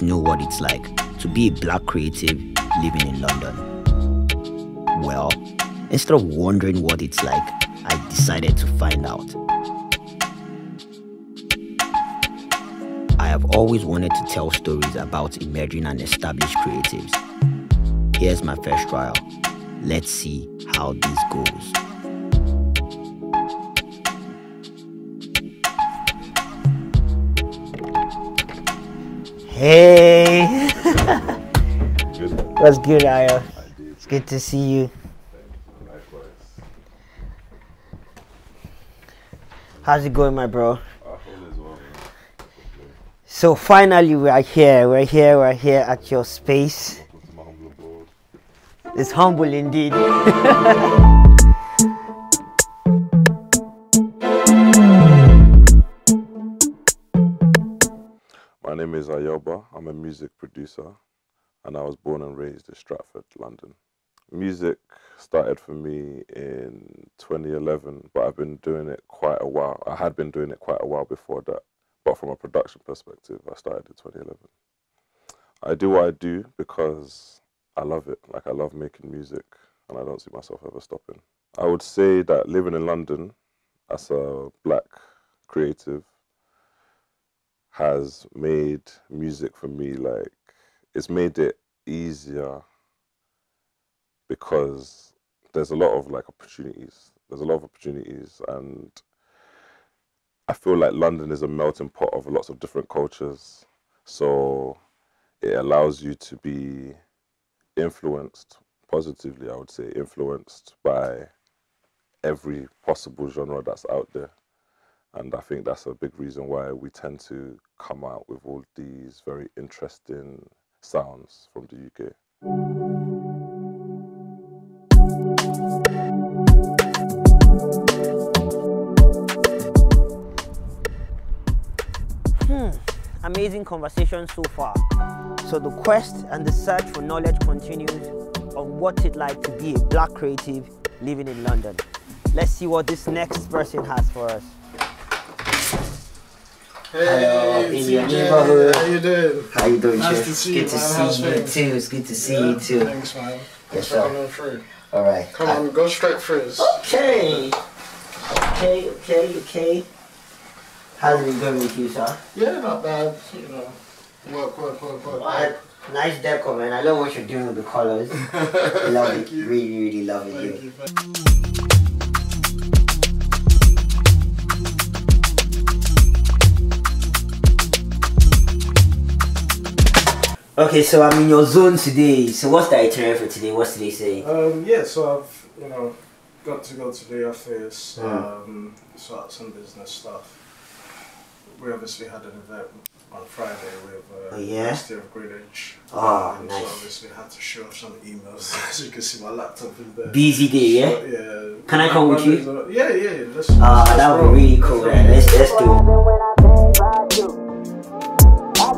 to know what it's like to be a black creative living in London. Well, instead of wondering what it's like, I decided to find out. I have always wanted to tell stories about emerging and established creatives. Here's my first trial. Let's see how this goes. Hey! What's good, Ayo? It's good to see you. How's it going, my bro? Uh, Our phone as well. man. So finally, we are here. We're here. We're here at your space. Welcome to my humble abode. It's humble indeed. Ayoba. I'm a music producer and I was born and raised in Stratford, London. Music started for me in 2011, but I've been doing it quite a while. I had been doing it quite a while before that, but from a production perspective, I started in 2011. I do what I do because I love it. Like, I love making music and I don't see myself ever stopping. I would say that living in London as a black creative has made music for me like it's made it easier because there's a lot of like opportunities. There's a lot of opportunities and i feel like london is a melting pot of lots of different cultures. So it allows you to be influenced positively i would say influenced by every possible genre that's out there and I think that's a big reason why we tend to come out with all these very interesting sounds from the UK. Hmm, amazing conversation so far. So the quest and the search for knowledge continues on what it's like to be a black creative living in London. Let's see what this next person has for us. Hello, in your neighborhood. How you doing? How you doing, Nice Chef? to see good you, to man. see How's you things? too. It's good to see Yeah, you too. Thanks, man. Yes, for sir. coming through. All right. Come on, go straight through. Okay. Okay, okay, okay. How's it been going with you, sir? Yeah, not bad. You know, work, work, work, work. Alright, nice deco, man. I love what you're doing with the colors. I love it. You. Really, really love it. Okay, so I'm in your zone today. So what's the itinerary for today? What's today saying? Um, yeah, so I've, you know, got to go to the office, Mm. um, sort out some business stuff. We obviously had an event on Friday with uh, Oh, yeah? University of Greenwich. Ah, Um, nice. So obviously had to show off some emails. As you can see, my laptop is there. Busy day, yeah? So, yeah. Can I come with you? Yeah, yeah. Let's, Ah, let's that would be really cool, Let's man. Let's let's do it.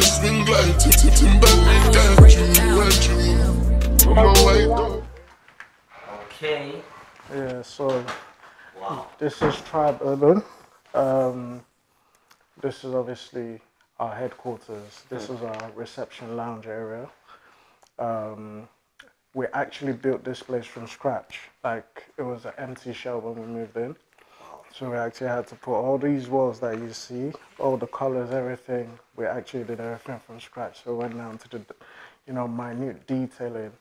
Swing like. Got you, got you. From my white dog. Okay. Yeah, so Wow. this is Tribe Urban. Um, this is obviously our headquarters. This is our reception lounge area. Um, we actually built this place from scratch. Like it was an empty shell when we moved in. So we actually had to put all these walls that you see, all the colors, everything. We actually did everything from scratch. So we went down to the, you know, minute detailing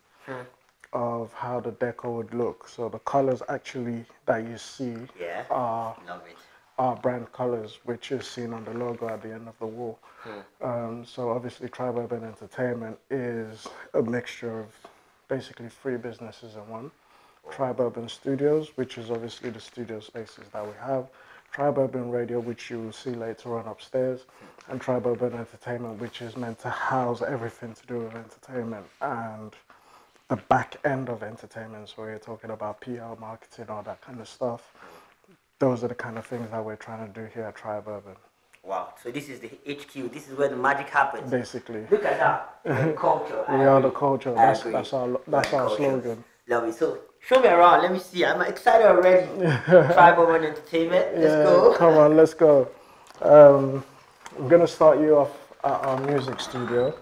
of how the decor would look. So the colors actually that you see Yeah. are our brand colors, which is seen on the logo at the end of the wall. Um, so obviously, Tribe Urban Entertainment is a mixture of basically three businesses in one. Tribe Urban Studios, which is obviously the studio spaces that we have. Tribe Urban Radio, which you will see later on upstairs, and Tribe Urban Entertainment, which is meant to house everything to do with entertainment and the back end of entertainment. So you're talking about PR, marketing, all that kind of stuff. Those are the kind of things that we're trying to do here at Tribe Urban, Wow. So this is the HQ. This is where the magic happens. basically. Look at that. The culture. I We are the culture. That's that's our that's our Culture. slogan. Love it. So show me around. Let me see. I'm excited already. Tribe Urban Entertainment. Let's yeah, go. come on, let's go. Um, I'm gonna start you off at our music studio.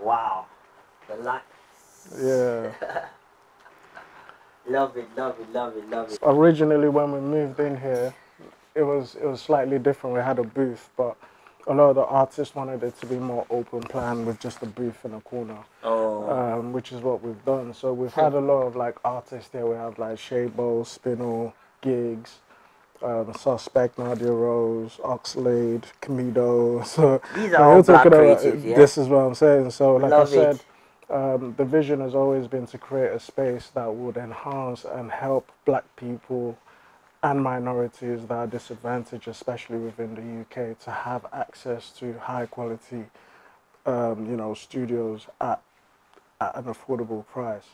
Wow. The light. Yeah. Love it. Love it. Love it. Love it. Originally, when we moved in here, it was it was slightly different. We had a booth, but a lot of the artists wanted it to be more open plan with just a booth in a corner, Oh. um, which is what we've done. So we've had a lot of like artists here. We have like Shaybo, Spinall, Giggs, um, Suspect, Nadia Rose, Oxlade, Camido. So These are all talking about- yeah? This is what I'm saying. So like Love I said, um, the vision has always been to create a space that would enhance and help black people and minorities that are disadvantaged, especially within the UK, to have access to high quality, um, you know, studios at, at an affordable price.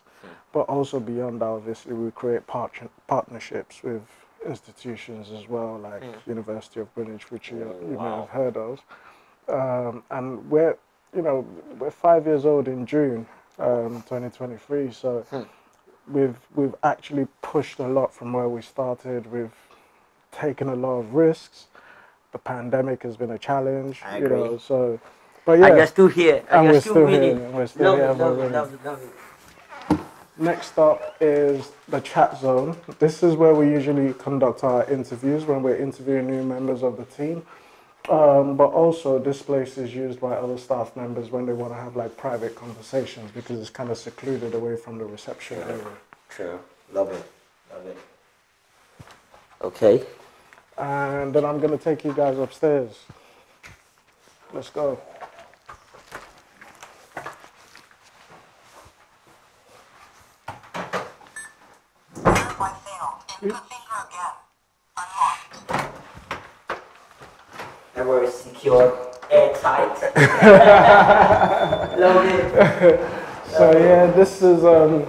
But also beyond that, obviously, we create part- partnerships with institutions as well, like University of Greenwich, which you, you may have heard of. Um, and we're, you know, we're five years old in June, um, 2023. So we've we've actually pushed a lot from where we started. We've taken a lot of risks. The pandemic has been a challenge, I you know. So, but And yeah, you're still here. And, And we're still, winning. here, and we're still love here, it. and Love it. Love it. Love it. Next up is the chat zone. This is where we usually conduct our interviews when we're interviewing new members of the team. Um, but also, this place is used by other staff members when they want to have like private conversations because it's kind of secluded away from the reception area. True. Love it. Love it. Okay. And then I'm going to take you guys upstairs. Let's go. Secure, airtight. love it. So yeah, this is um,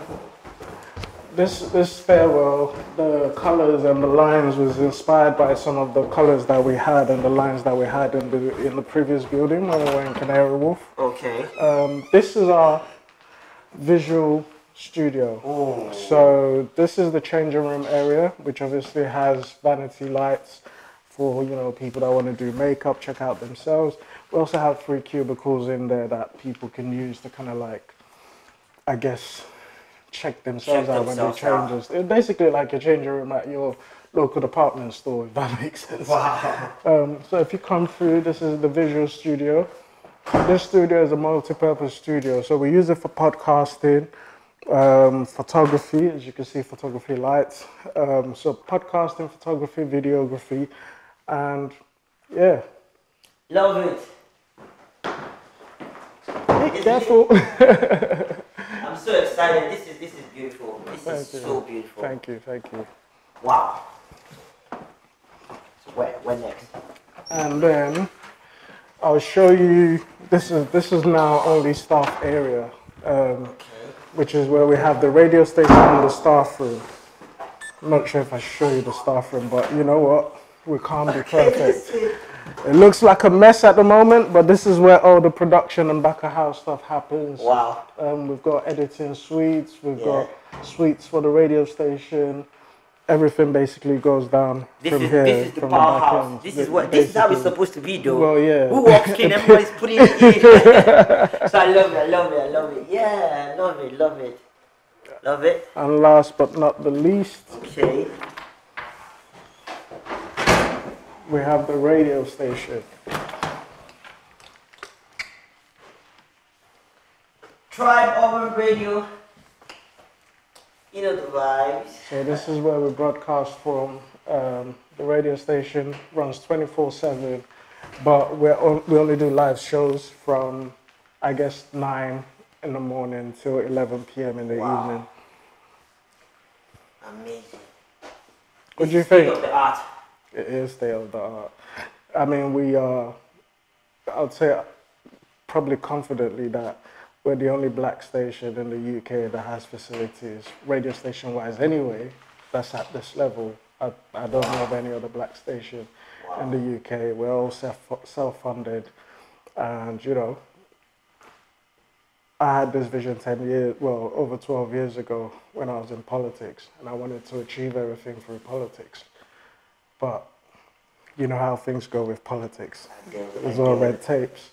this this stairwell. The colors and the lines was inspired by some of the colors that we had and the lines that we had in the in the previous building when we were in Canary Wharf. Okay. Um, this is our visual studio. So this is the changing room area, which obviously has vanity lights for you know people that want to do makeup, check out themselves. We also have three cubicles in there that people can use to kind of like, I guess, check themselves Check out when they change out. It's basically like a changing room at your local department store, if that makes sense. Wow. Um, so if you come through, this is the visual studio. This studio is a multi-purpose studio, so we use it for podcasting, um, photography, as you can see, photography lights. Um, so podcasting, photography, videography, and yeah, Love it. be careful. I'm so excited. This is this is beautiful. This Thank is you. so beautiful. thank you, thank you. Wow. So where where next? And then I'll show you. This is this is now only staff area, um, which is where we have the radio station and the staff room. I'm not sure if I show you the staff room, but you know what? We can't be perfect. It looks like a mess at the moment, but this is where all the production and back of house stuff happens. Wow. Um, we've got editing suites, we've Yeah. got suites for the radio station. Everything basically goes down This from is here. this is the back powerhouse. end. This is what this is how it's supposed to be though. Well, yeah. Who walks in, everybody's putting it in. so I love it, I love it, I love it. Yeah, I love it, love it. Love it. And last but not the least, Okay. We have the radio station. Tribe Urban Radio. You know the vibes. So this is where we broadcast from. Um, the radio station runs 24/7, but we we only do live shows from, I guess, nine in the morning till 11 p.m. in the Wow. evening. Amazing. What do you think? It is of the art. I mean, we uh, are, I'd say probably confidently that we're the only black station in the UK that has facilities, radio station wise anyway, that's at this level. I, I don't know of any other black station in the UK. We're all self, self-funded and, you know, I had this vision 10 years, well, over 12 years ago when I was in politics and I wanted to achieve everything through politics. But you know how things go with politics. There's all red tapes.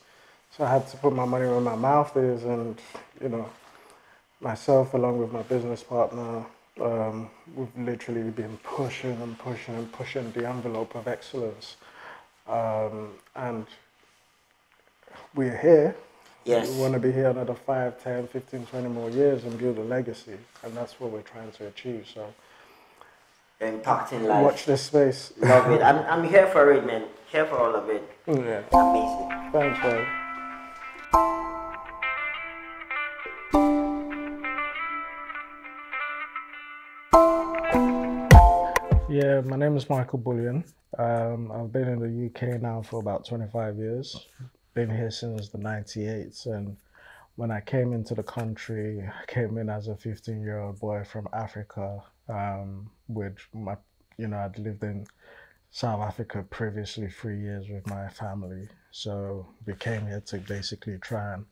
So I had to put my money where my mouth is and, you know, myself along with my business partner, um, we've literally been pushing and pushing and pushing the envelope of excellence. Um, and we're here. Yes. We want to be here another 5, 10, 15, 20 more years and build a legacy. And that's what we're trying to achieve. So Impacting life. watch this space. Love it. I'm, I'm here for it, man. Here for all of it. Yeah. Amazing. Thanks, man. Yeah, my name is Michael Bullion. Um, I've been in the UK now for about 25 years. Been here since the 98s, and when I came into the country, I came in as a 15 year old boy from Africa. Um, with my, you know, I'd lived in South Africa previously three years with my family. So we came here to basically try and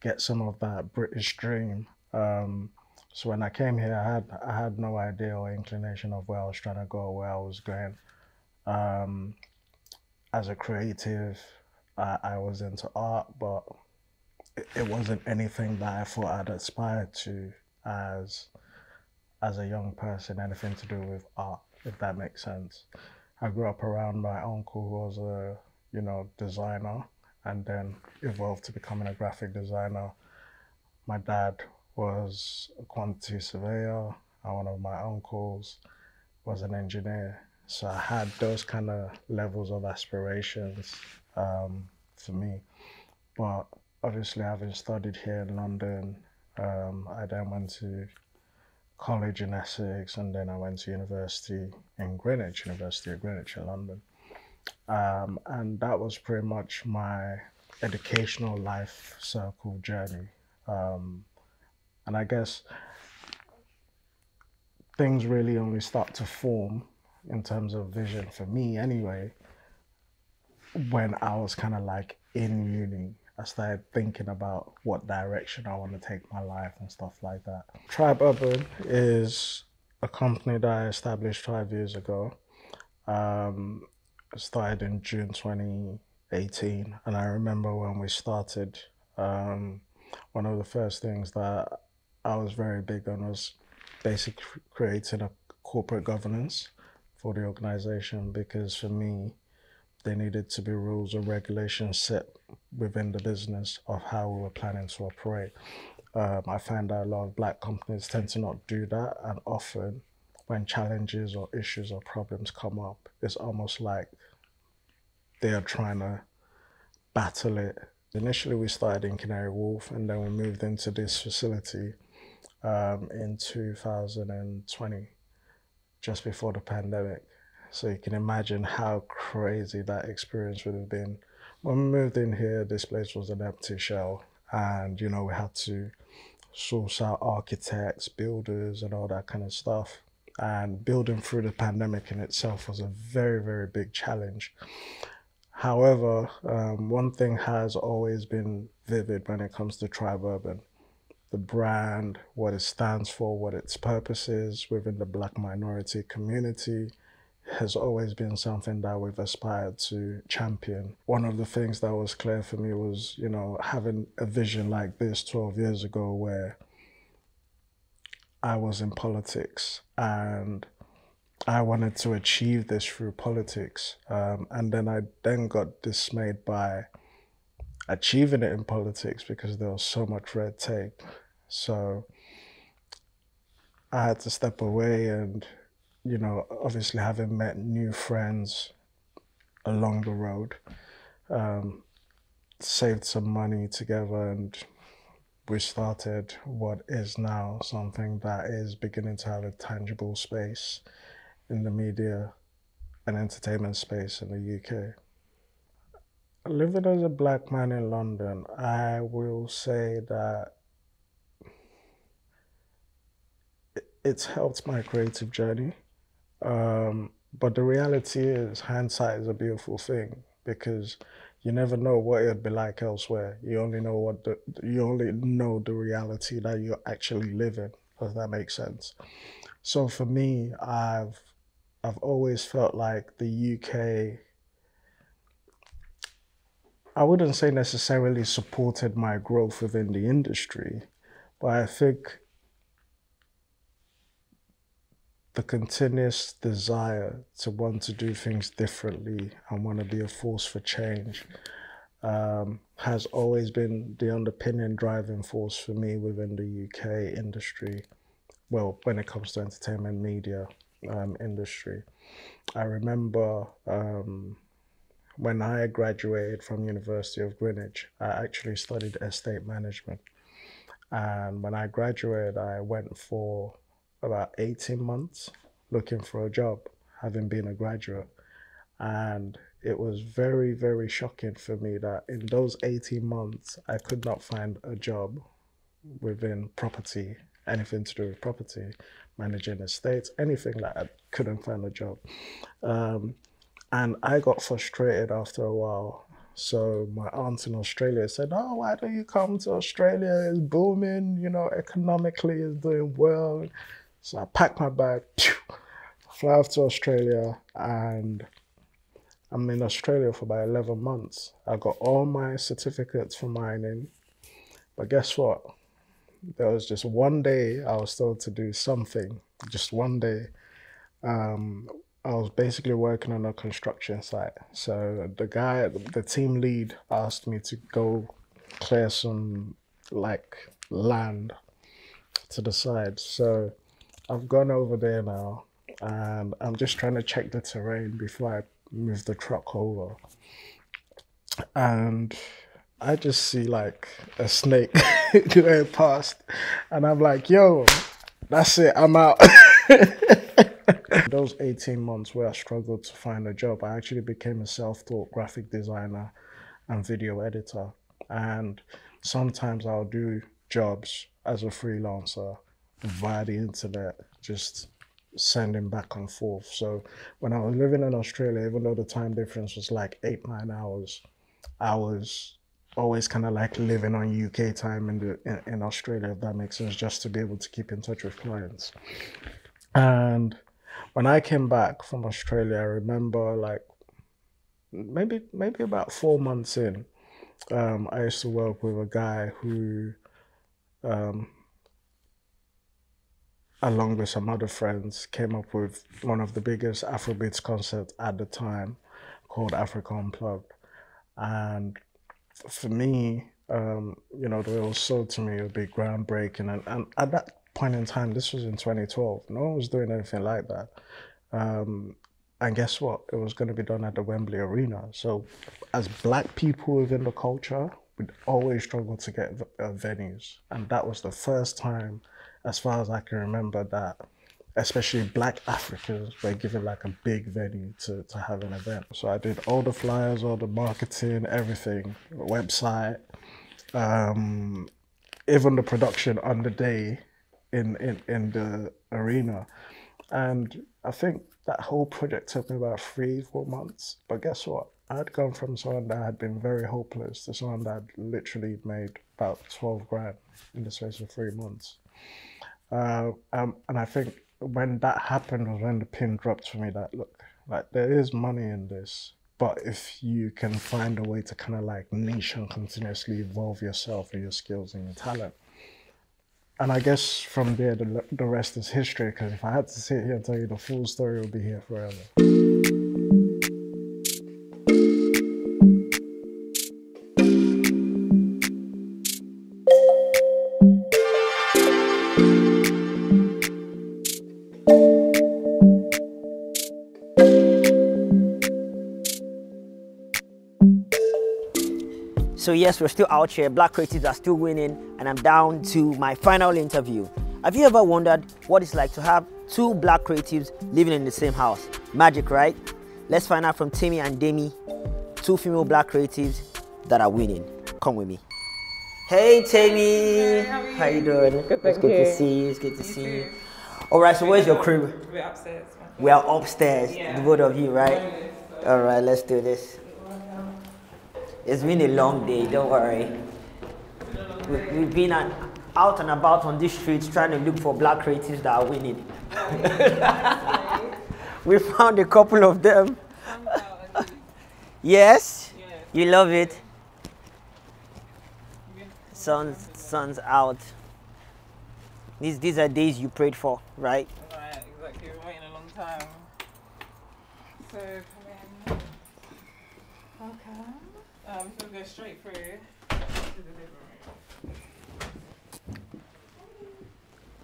get some of that British dream. Um, so when I came here, I had I had no idea or inclination of where I was trying to go, where I was going. Um, as a creative, I, I was into art, but it, it wasn't anything that I thought I'd aspire to as as a young person, anything to do with art, if that makes sense. I grew up around my uncle who was a you know designer and then evolved to becoming a graphic designer. My dad was a quantity surveyor and one of my uncles was an engineer. So I had those kind of levels of aspirations um, for me. But obviously having studied here in London, um, I then went to college in Essex and then I went to university in Greenwich, University of Greenwich in London. Um, and that was pretty much my educational life circle journey. Um, and I guess things really only start to form in terms of vision for me anyway when I was kind of like in uni. I started thinking about what direction I want to take my life and stuff like that. Tribe Urban is a company that I established five years ago. Um, started in June 2018, and I remember when we started, um, one of the first things that I was very big on was basically creating a corporate governance for the organization because for me, there needed to be rules and regulations set within the business of how we were planning to operate. Um, I find that a lot of black companies tend to not do that, and often when challenges or issues or problems come up, it's almost like they are trying to battle it. Initially, we started in Canary Wharf, and then we moved into this facility um, in 2020, just before the pandemic. So you can imagine how crazy that experience would have been. When we moved in here, this place was an empty shell, and you know we had to source out architects, builders, and all that kind of stuff. And building through the pandemic in itself was a very, very big challenge. However, um, one thing has always been vivid when it comes to Tribe Urban the brand, what it stands for, what its purpose is within the black minority community has always been something that we've aspired to champion. One of the things that was clear for me was, you know, having a vision like this 12 years ago where I was in politics and I wanted to achieve this through politics. Um, and then I then got dismayed by achieving it in politics because there was so much red tape. So I had to step away and, you know, obviously having met new friends along the road, um, saved some money together and we started what is now something that is beginning to have a tangible space in the media and entertainment space in the UK. Living as a black man in London, I will say that it's helped my creative journey. Um, but the reality is, hindsight is a beautiful thing because you never know what it'd be like elsewhere. You only know what the you only know the reality that you're actually living. Does that make sense? So for me, I've I've always felt like the UK. I wouldn't say necessarily supported my growth within the industry, but I think the continuous desire to want to do things differently and want to be a force for change um, has always been the underpinning driving force for me within the UK industry. Well, when it comes to entertainment media um, industry, I remember um, when I graduated from University of Greenwich, I actually studied estate management. And when I graduated, I went for about 18 months looking for a job, having been a graduate. And it was very, very shocking for me that in those 18 months, I could not find a job within property, anything to do with property, managing estates, anything like that. Couldn't find a job. Um, and I got frustrated after a while. So my aunt in Australia said, "Oh, why don't you come to Australia? It's booming, you know, economically, it's doing well." So I packed my bag, fly off to Australia, and I'm in Australia for about 11 months. I got all my certificates for mining, but guess what? There was just one day I was told to do something, just one day. Um, I was basically working on a construction site. So the guy, the team lead, asked me to go clear some like land to the side. So I've gone over there now, and I'm just trying to check the terrain before I move the truck over. And I just see like a snake going past, and I'm like, "Yo, that's it. I'm out." Those 18 months where I struggled to find a job, I actually became a self taught graphic designer and video editor. And sometimes I'll do jobs as a freelancer via the internet, just sending back and forth. So when I was living in Australia, even though the time difference was like eight, nine hours, I was always kind of like living on UK time in the in, in Australia, if that makes sense, just to be able to keep in touch with clients. And when I came back from Australia, I remember like maybe maybe about four months in, um, I used to work with a guy who, um, along with some other friends, came up with one of the biggest Afrobeats concerts at the time, called Africa Unplugged, and for me, um, you know, it was sold to me, it would be groundbreaking, and, and at that point in time, this was in 2012. No one was doing anything like that. Um, and guess what? It was going to be done at the Wembley Arena. So, as black people within the culture, we'd always struggle to get uh, venues. And that was the first time, as far as I can remember, that especially black Africans were given like a big venue to, to have an event. So, I did all the flyers, all the marketing, everything, website, um, even the production on the day in, in, in the arena. And I think that whole project took me about three, four months. But guess what? I'd gone from someone that had been very hopeless to someone that literally made about 12 grand in the space of three months. Uh, um, and I think when that happened was when the pin dropped for me that, look, like there is money in this. But if you can find a way to kind of like niche and continuously evolve yourself and your skills and your talent, and I guess from there, the, the rest is history. Because if I had to sit here and tell you the full story, it would be here forever. So yes, we're still out here. Black creatives are still winning, and I'm down to my final interview. Have you ever wondered what it's like to have two black creatives living in the same house? Magic, right? Let's find out from Temi and Demi, two female black creatives that are winning. Come with me. Hey Tammy, how, you doing? Good, it's good to see you. It's good to see you. All right, so where's your crib? We're upstairs. We are upstairs, Yeah. the both of you, right? All right, let's do this. It's been a long day, don't worry. We, we've been an, out and about on these streets trying to look for black creatives that are winning. we found a couple of them. Yes? You love it? Sun's, sun's out. These, these are days you prayed for, right? Right, exactly. We're waiting a long time. So come in. Welcome. Um, so we'll go straight through to the living room.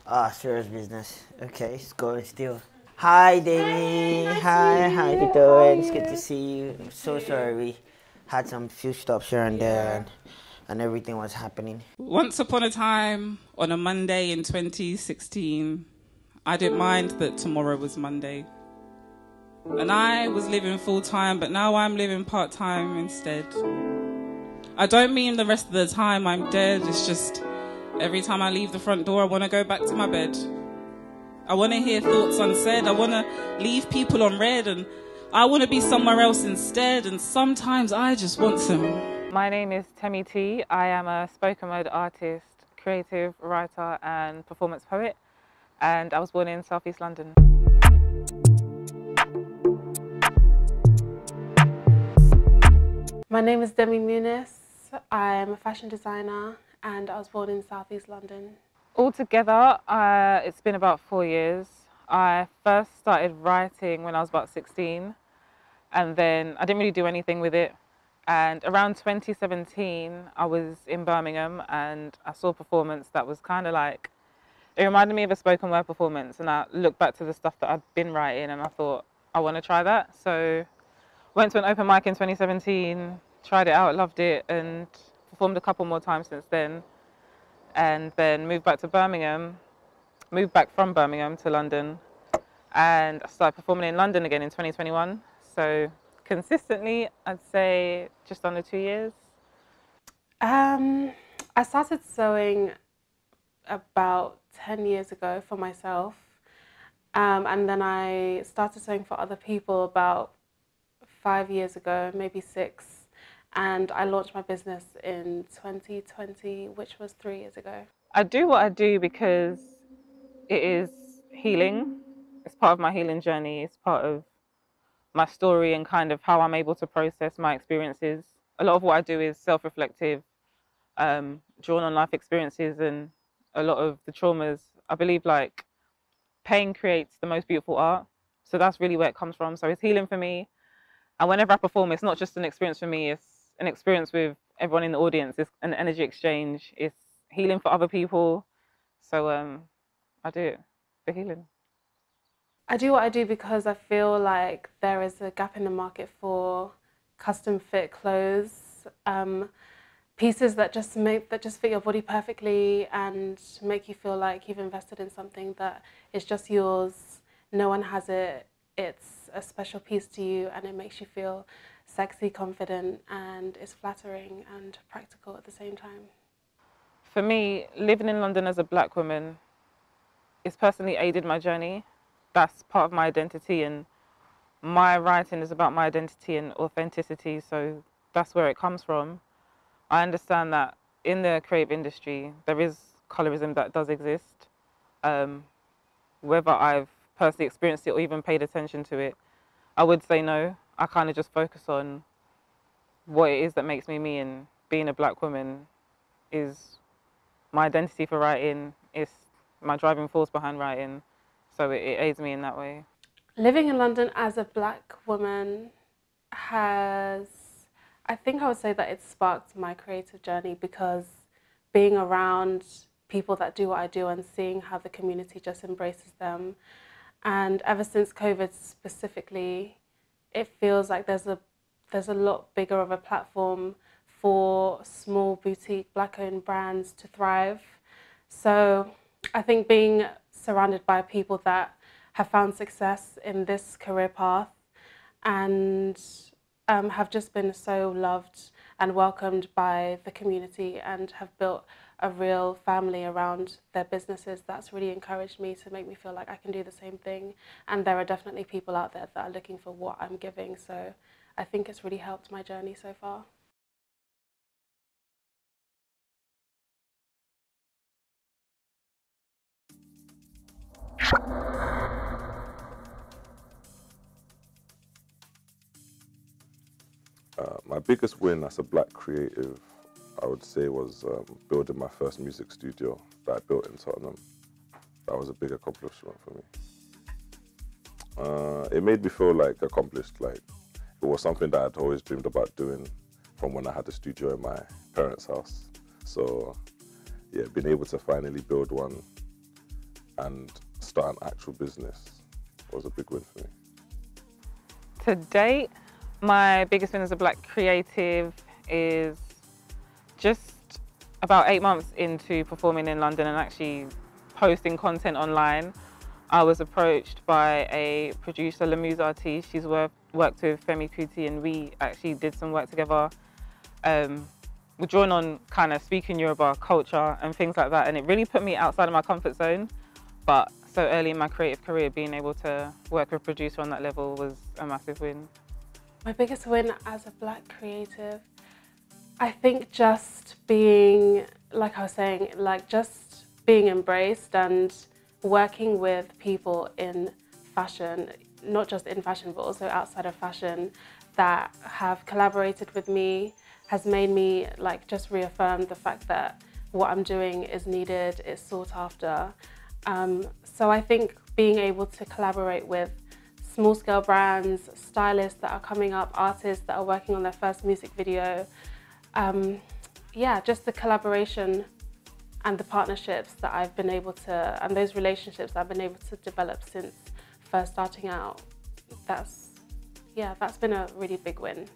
Ah, serious business. Okay, it's going still. Hi, Demi. Hi, how you doing? It's good to see you. I'm so sorry we had some few stops here and there, and, and everything was happening. Once upon a time, on a Monday in 2016, I didn't mind that tomorrow was Monday. And I was living full time, but now I'm living part time instead. I don't mean the rest of the time I'm dead, it's just every time I leave the front door, I want to go back to my bed. I want to hear thoughts unsaid, I want to leave people on red, and I want to be somewhere else instead, and sometimes I just want some. My name is Temi T. I am a spoken word artist, creative writer, and performance poet, and I was born in Southeast London. My name is Demi Munis. I'm a fashion designer and I was born in Southeast London. Altogether, uh, it's been about four years. I first started writing when I was about 16, and then I didn't really do anything with it. And around 2017, I was in Birmingham and I saw a performance that was kind of like, it reminded me of a spoken word performance. And I looked back to the stuff that I'd been writing and I thought, I want to try that. So went to an open mic in 2017, tried it out, loved it, and performed a couple more times since then. And then moved back to Birmingham, moved back from Birmingham to London, and I started performing in London again in 2021. So consistently, I'd say just under two years. Um, I started sewing about 10 years ago for myself. Um, and then I started sewing for other people about five years ago, maybe six. And I launched my business in 2020, which was three years ago. I do what I do because it is healing. It's part of my healing journey. It's part of my story and kind of how I'm able to process my experiences. A lot of what I do is self reflective, um, drawn on life experiences and a lot of the traumas. I believe like pain creates the most beautiful art. So that's really where it comes from. So it's healing for me. And whenever I perform, it's not just an experience for me, it's an experience with everyone in the audience. It's an energy exchange. It's healing for other people. So um, I do it for healing. I do what I do because I feel like there is a gap in the market for custom fit clothes, um, pieces that just make that just fit your body perfectly and make you feel like you've invested in something that is just yours. No one has it. It's a special piece to you, and it makes you feel sexy, confident, and is flattering and practical at the same time. For me, living in London as a black woman, it's personally aided my journey. That's part of my identity, and my writing is about my identity and authenticity. So that's where it comes from. I understand that in the creative industry, there is colorism that does exist. Um, whether I've personally experienced it or even paid attention to it, I would say no. I kind of just focus on what it is that makes me me, and being a black woman is my identity for writing. It's my driving force behind writing, so it, it aids me in that way. Living in London as a black woman has, I think I would say that it sparked my creative journey because being around people that do what I do and seeing how the community just embraces them. And ever since COVID specifically, it feels like there's a there's a lot bigger of a platform for small boutique black owned brands to thrive. So I think being surrounded by people that have found success in this career path and um, have just been so loved and welcomed by the community and have built a real family around their businesses. That's really encouraged me to make me feel like I can do the same thing. And there are definitely people out there that are looking for what I'm giving. So I think it's really helped my journey so far. Uh, my biggest win as a black creative, I would say, was um, building my first music studio that I built in Tottenham. That was a big accomplishment for me. Uh, it made me feel like accomplished, like it was something that I'd always dreamed about doing from when I had a studio in my parents' house. So, yeah, being able to finally build one and start an actual business was a big win for me. To date, my biggest win as a black creative is about eight months into performing in London and actually posting content online. I was approached by a producer, Lamuse Artiste. She's worked, worked with Femi Kuti and we actually did some work together. Um, we're on kind of speaking Yoruba culture and things like that and it really put me outside of my comfort zone. But so early in my creative career, being able to work with a producer on that level was a massive win. My biggest win as a black creative, I think just being, like I was saying, like just being embraced and working with people in fashion, not just in fashion, but also outside of fashion, that have collaborated with me has made me like just reaffirm the fact that what I'm doing is needed, is sought after. Um, so I think being able to collaborate with small scale brands, stylists that are coming up, artists that are working on their first music video. Um, yeah, just the collaboration and the partnerships that I've been able to, and those relationships I've been able to develop since first starting out. That's, yeah, that's been a really big win.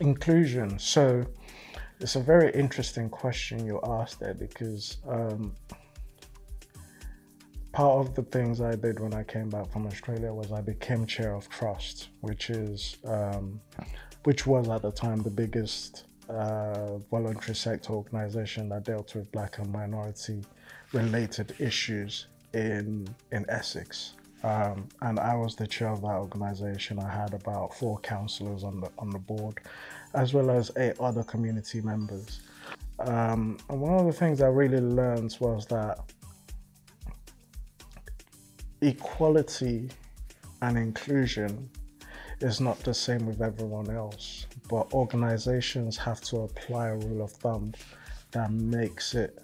Inclusion. So it's a very interesting question you asked there because um, part of the things I did when I came back from Australia was I became chair of trust, which is um, which was at the time the biggest uh, voluntary sector organization that dealt with black and minority related issues in in Essex. Um, and I was the chair of that organization. I had about four councillors on the on the board, as well as eight other community members. Um, and one of the things I really learned was that equality and inclusion is not the same with everyone else, but organizations have to apply a rule of thumb that makes it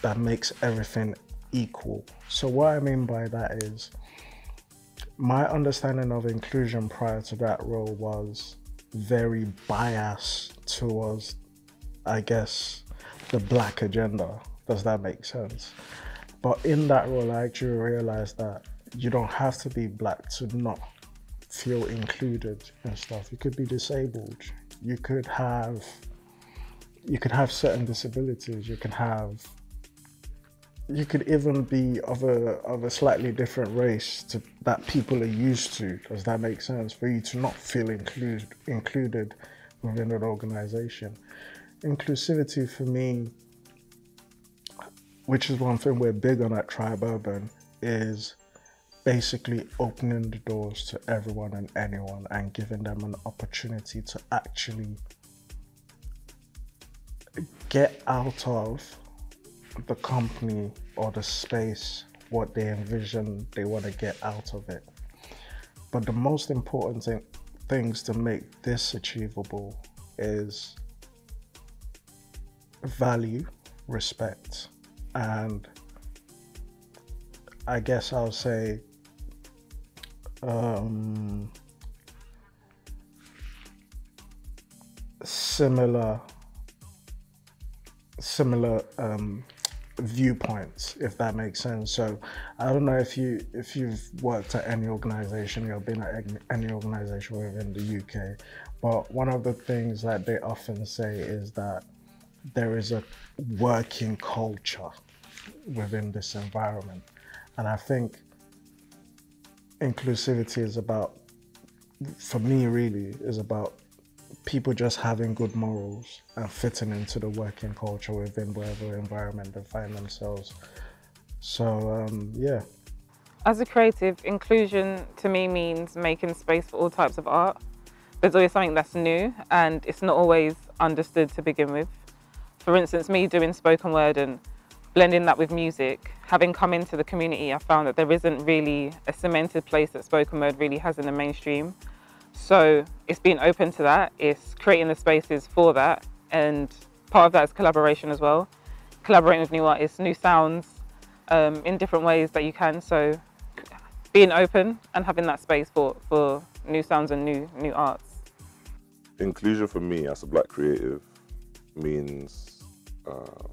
that makes everything equal. So what I mean by that is my understanding of inclusion prior to that role was very biased towards I guess the black agenda. Does that make sense? But in that role I actually realized that you don't have to be black to not feel included and stuff. You could be disabled. You could have you could have certain disabilities. You can have you could even be of a of a slightly different race to that people are used to. Does that make sense? For you to not feel included included within an organization. Inclusivity for me, which is one thing we're big on at Tribe Urban, is basically opening the doors to everyone and anyone and giving them an opportunity to actually get out of the company or the space what they envision they want to get out of it. But the most important thing, things to make this achievable is value, respect, and I guess I'll say um, similar similar um, viewpoints, if that makes sense. So I don't know if you if you've worked at any organization, you've been at any- organization within the UK, but one of the things that they often say is that there is a working culture within this environment, and I think inclusivity is about, for me, really, is about people just having good morals and fitting into the working culture within whatever environment they find themselves. So um, yeah, As a creative, inclusion to me means making space for all types of art. There's always something that's new and it's not always understood to begin with. For instance, me doing spoken word and blending that with music, having come into the community, I found that there isn't really a cemented place that spoken word really has in the mainstream. So it's being open to that, it's creating the spaces for that, and part of that is collaboration as well. Collaborating with new artists, new sounds, um, in different ways that you can. So being open and having that space for, for new sounds and new new arts. inclusion for me as a black creative means um,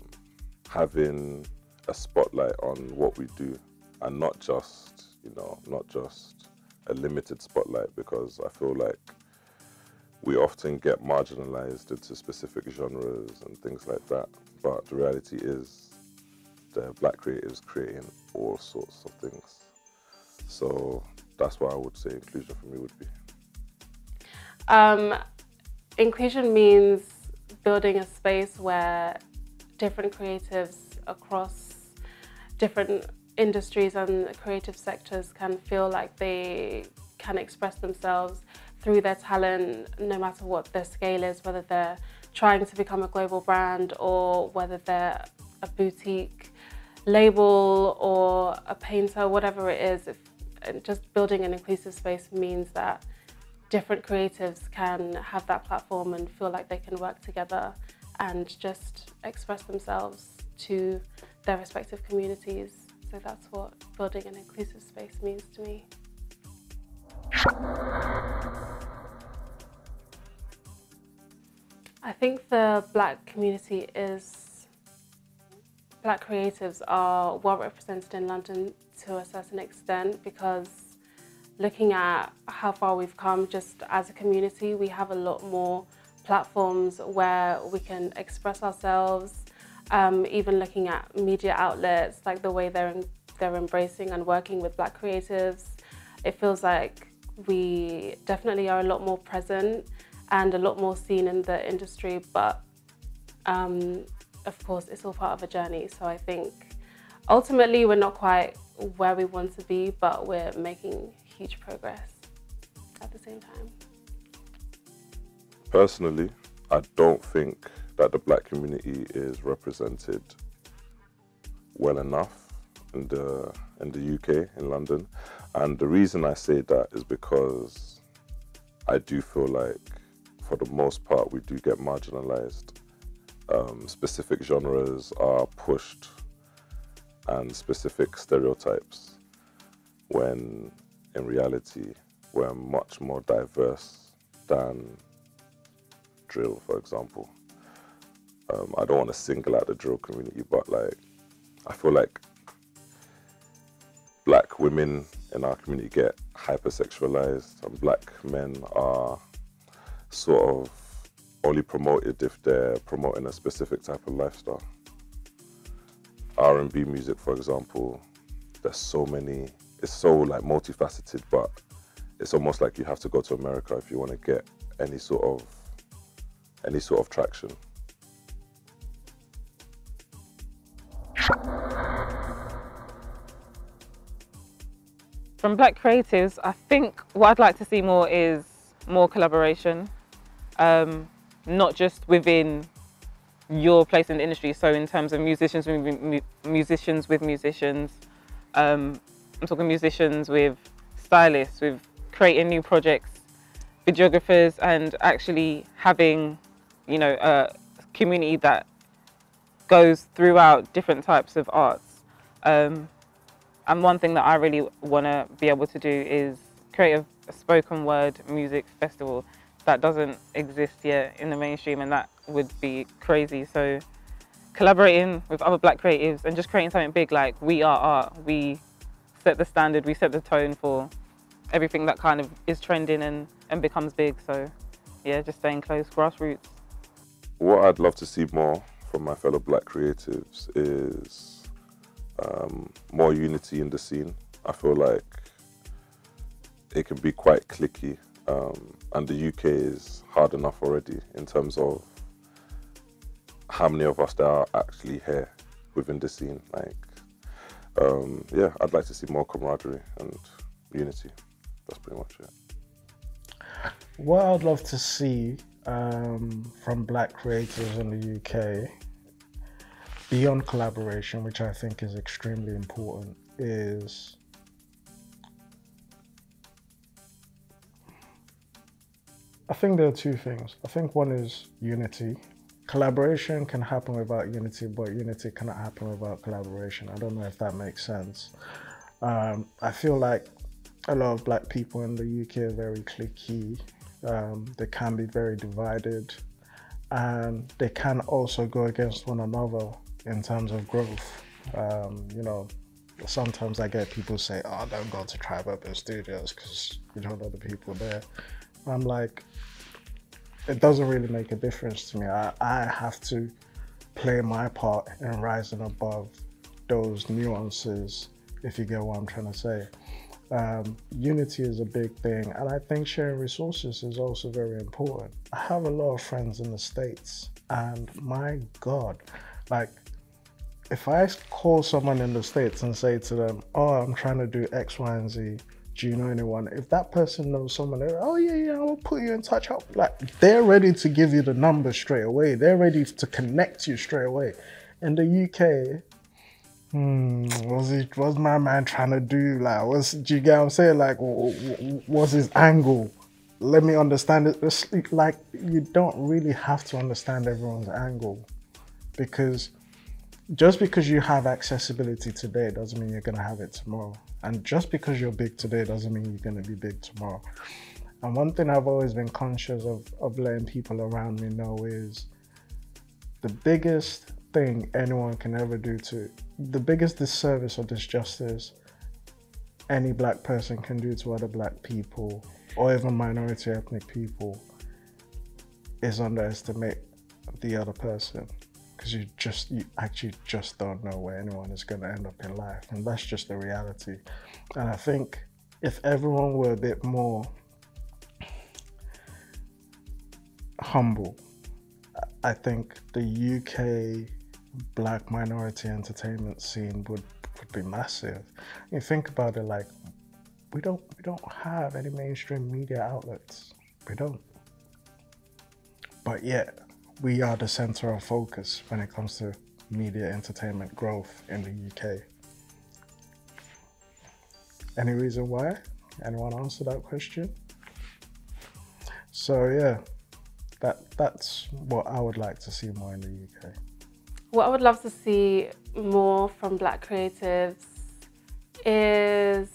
having a spotlight on what we do and not just you know not just a limited spotlight because i feel like we often get marginalized into specific genres and things like that but the reality is the black creatives creating all sorts of things. So that's what i would say inclusion for me would be. Um, inclusion means building a space where different creatives across different industries and creative sectors can feel like they can express themselves through their talent, no matter what their scale is, whether they're trying to become a global brand or whether they're a boutique label or a painter, whatever it is. If, just building an inclusive space means that different creatives can have that platform and feel like they can work together and just express themselves to their respective communities. So that's what building an inclusive space means to me. I think the black community is, black creatives are well represented in London to a certain extent because looking at how far we've come just as a community, we have a lot more platforms where we can express ourselves. Um, even looking at media outlets, like the way they're they're embracing and working with Black creatives, it feels like we definitely are a lot more present and a lot more seen in the industry. But um, of course, it's all part of a journey. So I think ultimately we're not quite where we want to be, but we're making huge progress at the same time. Personally, I don't think that the black community is represented well enough in the in the UK in London, and the reason I say that is because I do feel like, for the most part, we do get marginalized. Um, specific genres are pushed, and specific stereotypes, when in reality we're much more diverse than drill, for example. Um, I don't want to single out the drill community, but like, I feel like black women in our community get hypersexualized, and black men are sort of only promoted if they're promoting a specific type of lifestyle. R&B music, for example, there's so many. It's so like multifaceted, but it's almost like you have to go to America if you want to get any sort of any sort of traction. From black creatives, I think what I'd like to see more is more collaboration, um, not just within your place in the industry. So in terms of musicians with musicians with musicians, um, I'm talking musicians with stylists, with creating new projects, videographers, and actually having, you know, a community that goes throughout different types of arts. Um, and one thing that I really want to be able to do is create a, a spoken word music festival that doesn't exist yet in the mainstream, and that would be crazy. So, collaborating with other black creatives and just creating something big like we are art. We set the standard, we set the tone for everything that kind of is trending and, and becomes big. So yeah, just staying close, grassroots. What I'd love to see more from my fellow black creatives is um, more unity in the scene. I feel like it can be quite cliquey, um, and the UK is hard enough already in terms of how many of us there are actually here within the scene. Like, um, yeah, I'd like to see more camaraderie and unity. That's pretty much it. What I'd love to see um, from black creators in the UK, beyond collaboration, which I think is extremely important, is I think there are two things. I think one is unity. Collaboration can happen without unity, but unity cannot happen without collaboration. I don't know if that makes sense. Um, I feel like a lot of black people in the UK are very cliquey. Um, they can be very divided, and they can also go against one another in terms of growth. Um, you know, sometimes I get people say, "Oh, don't go to Tribe Urban Studios because you don't know the people there." I'm like, it doesn't really make a difference to me. I, I have to play my part in rising above those nuances, if you get what I'm trying to say. Um, unity is a big thing, and I think sharing resources is also very important. I have a lot of friends in the States, and my God, like, if I call someone in the States and say to them, Oh, I'm trying to do X, Y, and Z, do you know anyone? If that person knows someone, they're, oh yeah, yeah, I'll put you in touch. Like they're ready to give you the number straight away. They're ready to connect you straight away. In the UK, hmm, what's it? What's my man trying to do? Like, what's do you get what I'm saying? Like, was his angle? Let me understand it. Like you don't really have to understand everyone's angle because just because you have accessibility today doesn't mean you're going to have it tomorrow. And just because you're big today doesn't mean you're going to be big tomorrow. And one thing I've always been conscious of, of letting people around me know is the biggest thing anyone can ever do to, the biggest disservice or disjustice any black person can do to other black people or even minority ethnic people is underestimate the other person because you just you actually just don't know where anyone is going to end up in life and that's just the reality. And i think if everyone were a bit more humble i think the uk black minority entertainment scene would would be massive. You think about it like we don't we don't have any mainstream media outlets. We don't. But yet we are the center of focus when it comes to media entertainment growth in the UK. Any reason why? Anyone answer that question? So yeah, that that's what I would like to see more in the UK. What I would love to see more from black creatives is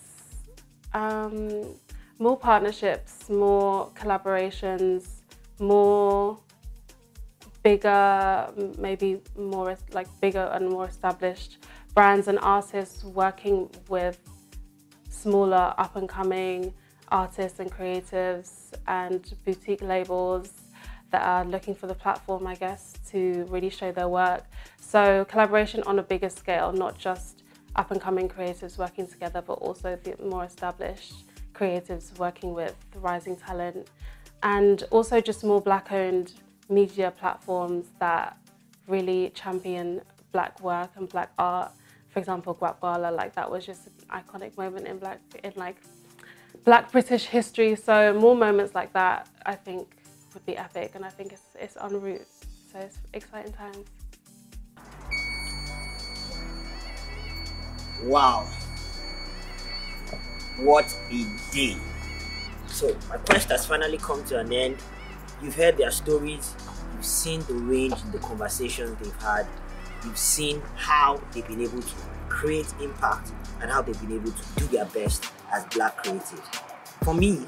um, more partnerships, more collaborations, more bigger, maybe more like bigger and more established brands and artists working with smaller up and coming artists and creatives and boutique labels that are looking for the platform, I guess, to really show their work. So collaboration on a bigger scale, not just up and coming creatives working together, but also the more established creatives working with rising talent and also just more black owned media platforms that really champion black work and black art. For example, Guap like that was just an iconic moment in black in like black British history. So more moments like that, I think, would be epic, and I think it's it's en route. So it's exciting times. Wow. What a day. So my quest has finally come to an end. You've heard their stories, you've seen the range in the conversations they've had, you've seen how they've been able to create impact and how they've been able to do their best as black creatives. For me,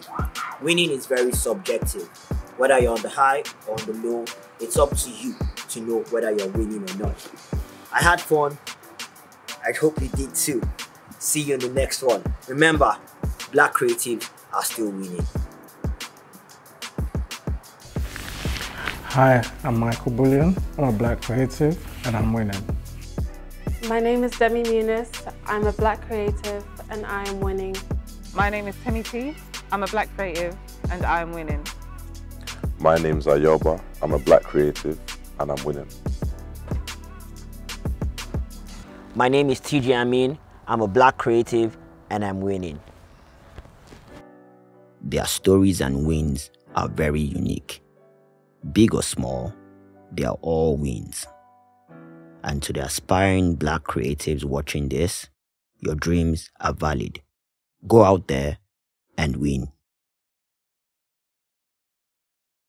winning is very subjective. Whether you're on the high or on the low, it's up to you. to know whether you're winning or not. I had fun. I hope you did too. See you in the next one. Remember, black creatives are still winning. Hi, I'm Michael Bullion. I'm a black creative and I'm winning. My name is Demi Munis. I'm a black creative and I am winning. My name is Temi T. I'm a black creative and I am winning. My name's Ayoba. I'm a black creative and I'm winning. My name is Teejay Ameen. I'm a black creative and I'm winning. Their stories and wins are very unique. Big or small, they are all wins. And to the aspiring black creatives watching this, your dreams are valid. Go out there and win.